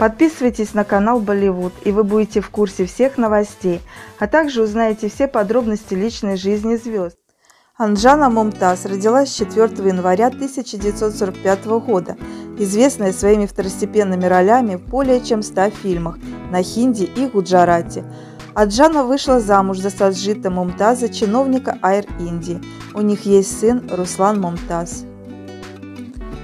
Подписывайтесь на канал Болливуд, и вы будете в курсе всех новостей, а также узнаете все подробности личной жизни звезд. Анджана Мумтаз родилась 4 января 1945 года, известная своими второстепенными ролями в более чем 100 фильмах на хинди и гуджарате. Аджана вышла замуж за Саджита Мумтаза, чиновника Айр Индии. У них есть сын Руслан Мумтаз.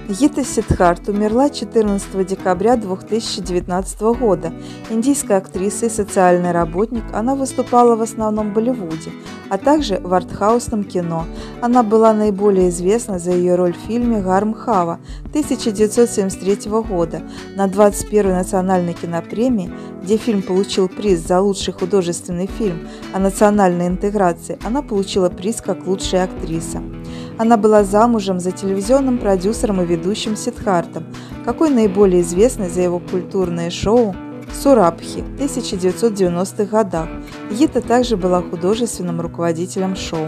Гита Сидхарт умерла 14 декабря 2019 года. Индийская актриса и социальный работник, она выступала в основном в Болливуде, а также в артхаусном кино. Она была наиболее известна за ее роль в фильме «Гарм Хава» 1973 года на 21-й национальной кинопремии, где фильм получил приз за лучший художественный фильм о национальной интеграции, она получила приз как лучшая актриса. Она была замужем за телевизионным продюсером и ведущим Сидхартом, какой наиболее известный за его культурное шоу Сурабхи в 1990-х годах. Гита также была художественным руководителем шоу.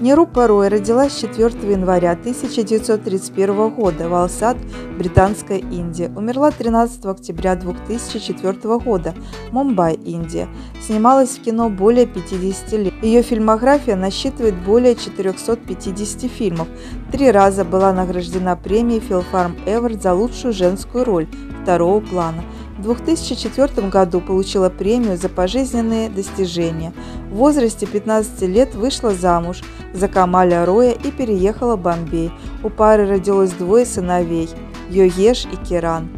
Нерупа Рой родилась 4 января 1931 года в Алсад, Британская Индия. Умерла 13 октября 2004 года, Мумбай, Индия. Снималась в кино более 50 лет. Ее фильмография насчитывает более 450 фильмов. Три раза была награждена премией Филфарм Эверт за лучшую женскую роль второго плана – 2004 году получила премию за пожизненные достижения. В возрасте 15 лет вышла замуж за Камаля Роя и переехала в Бомбей. У пары родилось двое сыновей – Йоеш и Киран.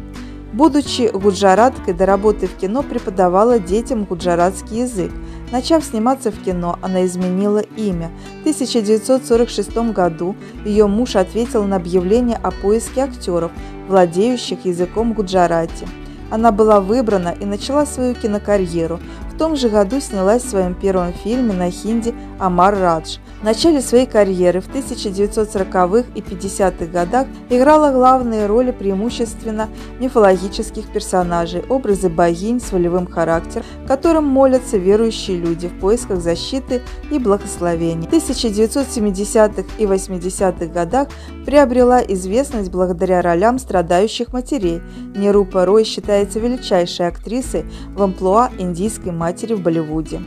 Будучи гуджараткой до работы в кино, преподавала детям гуджаратский язык. Начав сниматься в кино, она изменила имя. В 1946 году ее муж ответил на объявление о поиске актеров, владеющих языком гуджарати. Она была выбрана и начала свою кинокарьеру. В том же году снялась в своем первом фильме на хинди «Амар Радж». В начале своей карьеры в 1940-х и 50-х годах играла главные роли преимущественно мифологических персонажей, образы богинь с волевым характером, которым молятся верующие люди в поисках защиты и благословения. В 1970-х и 80-х годах приобрела известность благодаря ролям страдающих матерей. Нерупа Рой считается величайшей актрисой в амплуа индийской матери в Болливуде.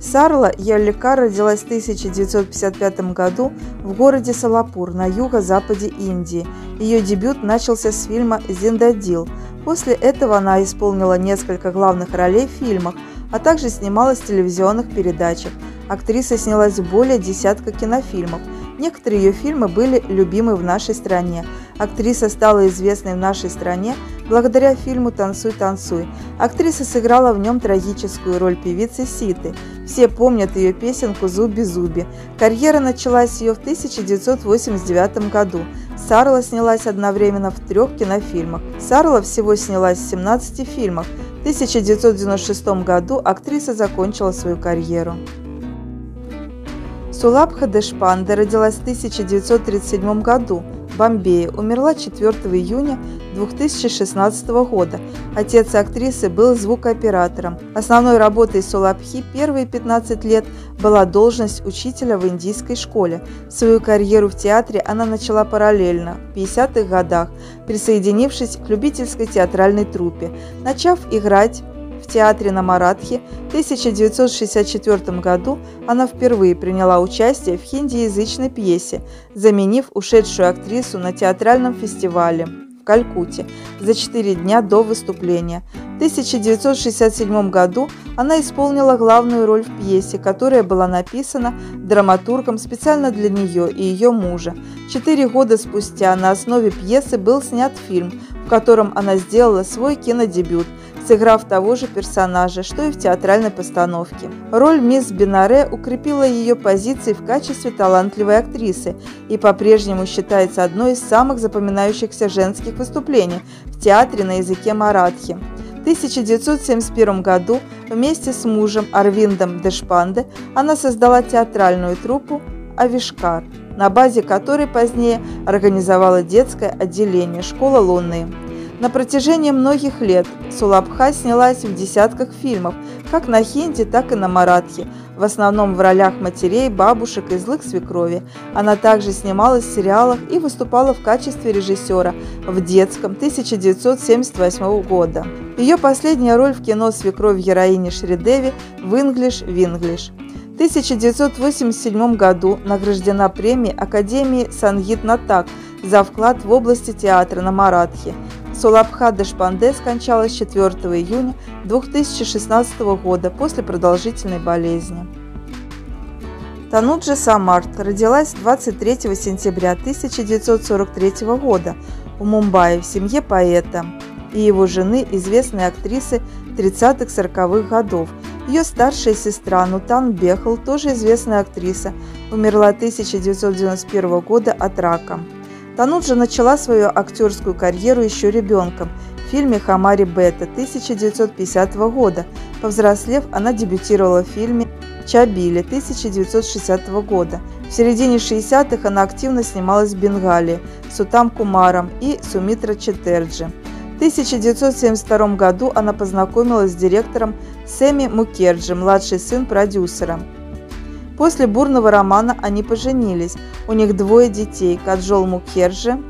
Сарла Ялликар родилась в 1955 году в городе Салапур на юго-западе Индии. Ее дебют начался с фильма «Зиндадил». После этого она исполнила несколько главных ролей в фильмах, а также снималась в телевизионных передачах. Актриса снялась в более десятка кинофильмов – Некоторые ее фильмы были любимы в нашей стране. Актриса стала известной в нашей стране благодаря фильму «Танцуй, танцуй». Актриса сыграла в нем трагическую роль певицы Ситы. Все помнят ее песенку «Зуби-зуби». Карьера началась ее в 1989 году. Сарла снялась одновременно в трех кинофильмах. Сарла всего снялась в 17 фильмах. В 1996 году актриса закончила свою карьеру. Сулабха Дешпанде родилась в 1937 году в Бомбее, умерла 4 июня 2016 года. Отец актрисы был звукооператором. Основной работой Сулабхи первые 15 лет была должность учителя в индийской школе. Свою карьеру в театре она начала параллельно, в 50-х годах, присоединившись к любительской театральной труппе. Начав играть в театре на Маратхе в 1964 году она впервые приняла участие в хиндиязычной пьесе, заменив ушедшую актрису на театральном фестивале в Калькутте за четыре дня до выступления. В 1967 году она исполнила главную роль в пьесе, которая была написана драматургом специально для нее и ее мужа. Четыре года спустя на основе пьесы был снят фильм, в котором она сделала свой кинодебют – сыграв того же персонажа, что и в театральной постановке. Роль мисс Бинаре укрепила ее позиции в качестве талантливой актрисы и по-прежнему считается одной из самых запоминающихся женских выступлений в театре на языке маратхи. В 1971 году вместе с мужем Арвиндом Дешпанде она создала театральную труппу «Авишкар», на базе которой позднее организовала детское отделение «Школа Лунные». На протяжении многих лет Сулабха снялась в десятках фильмов, как на хинди, так и на маратхи, в основном в ролях матерей, бабушек и злых свекрови. Она также снималась в сериалах и выступала в качестве режиссера в детском 1978 года. Ее последняя роль в кино «Свекровь героини Шридеви» в «Инглиш в Инглиш». В 1987 году награждена премией Академии Сангит Натак за вклад в области театра на Маратхе – Сулабха Дешпанде скончалась 4 июня 2016 года после продолжительной болезни. Тануджи Самарт родилась 23 сентября 1943 года в Мумбаи в семье поэта и его жены, известной актрисы 30-40-х годов. Ее старшая сестра Нутан Бехл, тоже известная актриса, умерла 1991 года от рака. Тануджа начала свою актерскую карьеру еще ребенком в фильме «Хамари Бета» 1950 года. Повзрослев, она дебютировала в фильме «Чабили» 1960 года. В середине 60-х она активно снималась в Бенгалии с Уттам Кумаром и Сумитра Чаттерджи. В 1972 году она познакомилась с директором Сэми Мукерджи, младший сын продюсера. После бурного романа они поженились. У них двое детей – Каджол Мукхерджи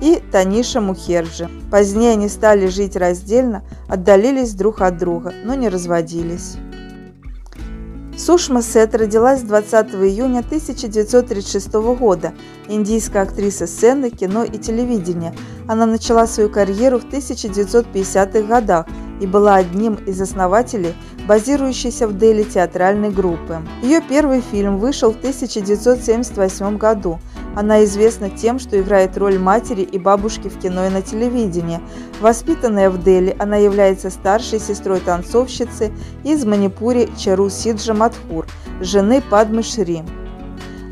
и Таниша Мукхерджи. Позднее они стали жить раздельно, отдалились друг от друга, но не разводились. Сушма Сет родилась 20 июня 1936 года, индийская актриса сцены, кино и телевидения. Она начала свою карьеру в 1950-х годах и была одним из основателей базирующейся в Дели театральной группы. Ее первый фильм вышел в 1978 году. Она известна тем, что играет роль матери и бабушки в кино и на телевидении. Воспитанная в Дели, она является старшей сестрой танцовщицы из Манипури Чару Сиджа Матхур, жены Падмы Шри.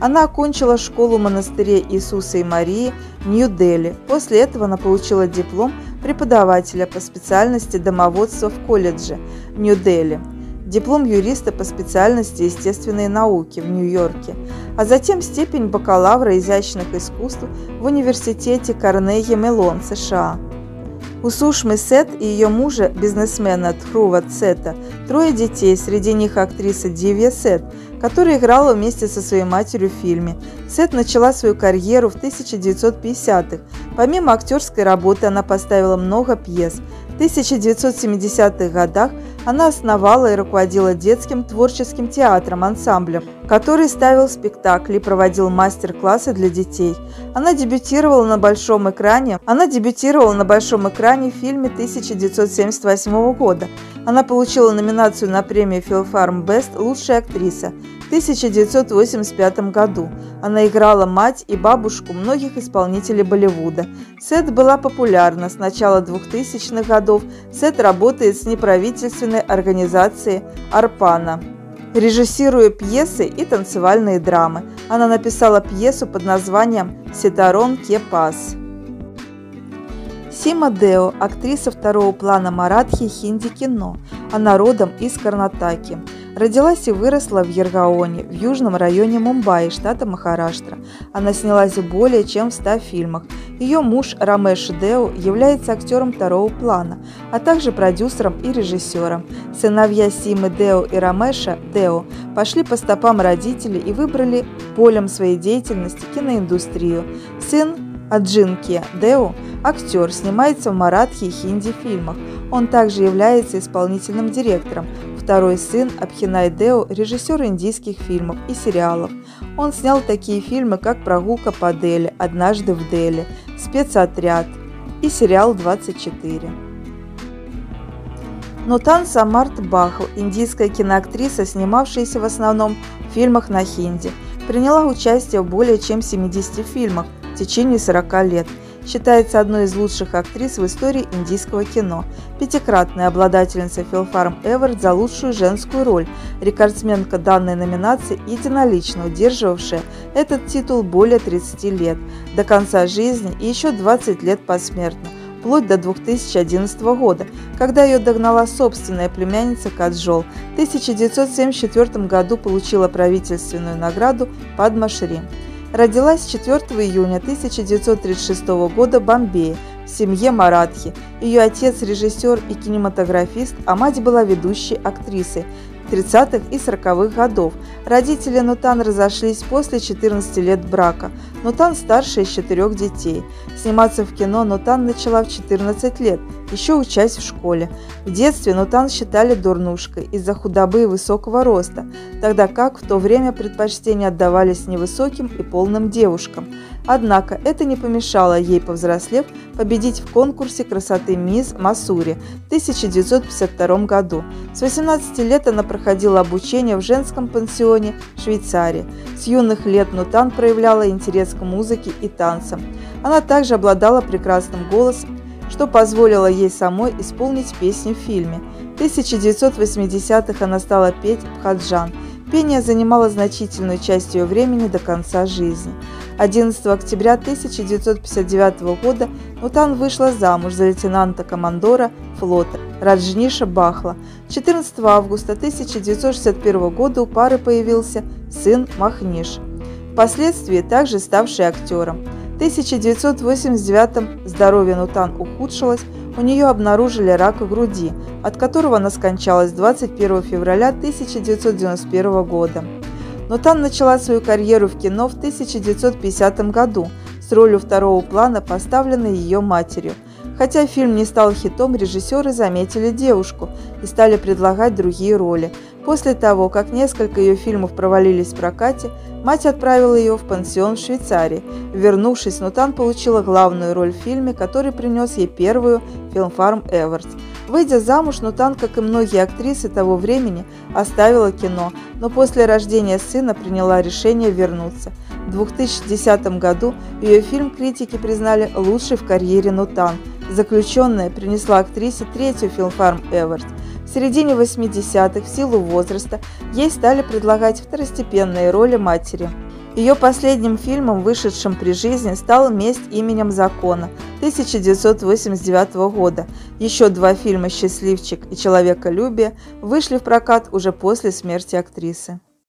Она окончила школу в монастыре Иисуса и Марии Нью-Дели. После этого она получила диплом преподавателя по специальности домоводства в колледже Нью-Дели, диплом юриста по специальности естественные науки в Нью-Йорке, а затем степень бакалавра изящных искусств в университете Карнеги Мелон, США. У Сушмы Сет и ее мужа, бизнесмена Тхрува Сета, трое детей, среди них актриса Дивья Сет, которая играла вместе со своей матерью в фильме. Сет начала свою карьеру в 1950-х. Помимо актерской работы она поставила много пьес. В 1970-х годах она основала и руководила детским творческим театром, ансамблем, который ставил спектакли и проводил мастер-классы для детей. Она дебютировала на большом экране. Она дебютировала на большом экране в фильме 1978 года. Она получила номинацию на премию Филфарм Бест «Лучшая актриса». 1985 году. Она играла мать и бабушку многих исполнителей Болливуда. Сет была популярна с начала 2000-х годов. Сет работает с неправительственной организацией «Арпана», режиссируя пьесы и танцевальные драмы. Она написала пьесу под названием «Ситарон Кепас». Сима Део – актриса второго плана Маратхи хинди кино. Она родом из Карнатаки. Родилась и выросла в Ергаоне, в южном районе Мумбаи, штата Махараштра. Она снялась в более чем в 100 фильмах. Ее муж Рамеш Део является актером второго плана, а также продюсером и режиссером. Сыновья Симы Део и Рамеша Део пошли по стопам родителей и выбрали полем своей деятельности киноиндустрию. Сын Аджинки Део – актер, снимается в маратхи и хинди фильмах. Он также является исполнительным директором Второй сын Абхинай Део – режиссер индийских фильмов и сериалов. Он снял такие фильмы, как «Прогулка по Дели», «Однажды в Дели», «Спецотряд» и сериал «24». Нутан Самарт Бахл, индийская киноактриса, снимавшаяся в основном в фильмах на хинди, приняла участие в более чем 70 фильмах в течение 40 лет – считается одной из лучших актрис в истории индийского кино, пятикратная обладательница Филфарм Эверт за лучшую женскую роль, рекордсменка данной номинации, единолично удерживавшая этот титул более 30 лет, до конца жизни и еще 20 лет посмертно, вплоть до 2011 года, когда ее догнала собственная племянница Каджол. В 1974 году получила правительственную награду Падма Шри. Родилась 4 июня 1936 года в Бомбее, в семье Маратхи. Ее отец – режиссер и кинематографист, а мать была ведущей актрисой. 30-х и 40-х годов. Родители Нутан разошлись после 14 лет брака. Нутан старшая из четырех детей. Сниматься в кино Нутан начала в 14 лет, еще учась в школе. В детстве Нутан считали дурнушкой из-за худобы и высокого роста, тогда как в то время предпочтения отдавались невысоким и полным девушкам. Однако это не помешало ей, повзрослев, победить в конкурсе красоты «Мисс Масури» в 1952 году. С 18 лет она проходила обучение в женском пансионе в Швейцарии. С юных лет Нутан проявляла интерес к музыке и танцам. Она также обладала прекрасным голосом, что позволило ей самой исполнить песни в фильме. В 1980-х она стала петь «Бхаджан», Пение занимало значительную часть ее времени до конца жизни. 11 октября 1959 года Нутан вышла замуж за лейтенанта-командора флота Раджниша Бахла. 14 августа 1961 года у пары появился сын Махниш, впоследствии также ставший актером. В 1989 здоровье Нутан ухудшилось, у нее обнаружили рак груди, от которого она скончалась 21 февраля 1991 года. Но Тан начала свою карьеру в кино в 1950 году с ролью второго плана, поставленной ее матерью. Хотя фильм не стал хитом, режиссеры заметили девушку и стали предлагать другие роли. После того, как несколько ее фильмов провалились в прокате, мать отправила ее в пансион в Швейцарии. Вернувшись, Нутан получила главную роль в фильме, который принес ей первую «Филмфарм Эвертс». Выйдя замуж, Нутан, как и многие актрисы того времени, оставила кино, но после рождения сына приняла решение вернуться. В 2010 году ее фильм критики признали лучшей в карьере Нутан. Заключенная принесла актрисе третью «Филмфарм Эвертс». В середине 80-х в силу возраста ей стали предлагать второстепенные роли матери. Ее последним фильмом, вышедшим при жизни, стал «Месть именем закона» 1989 года. Еще два фильма «Счастливчик» и «Человеколюбие» вышли в прокат уже после смерти актрисы.